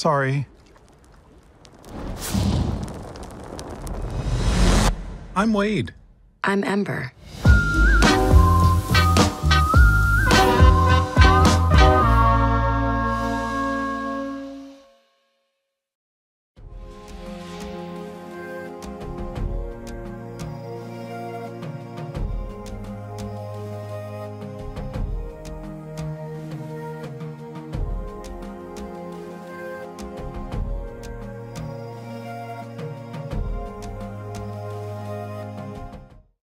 Sorry. I'm Wade. I'm Ember.